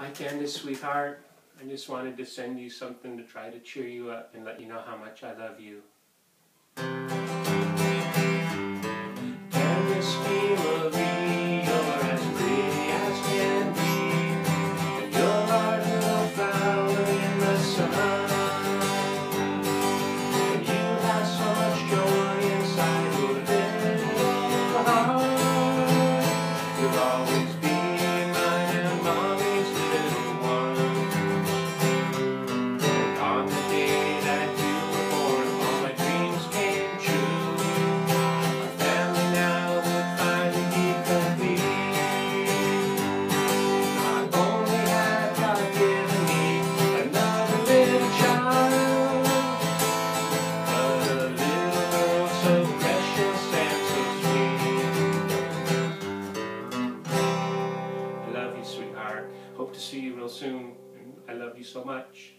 Hi, Candace, sweetheart. I just wanted to send you something to try to cheer you up and let you know how much I love you. You're as pretty as can be. And you're flower in the sun. And you have so much joy inside your little heart. You'll always Sweetheart. Hope to see you real soon. I love you so much.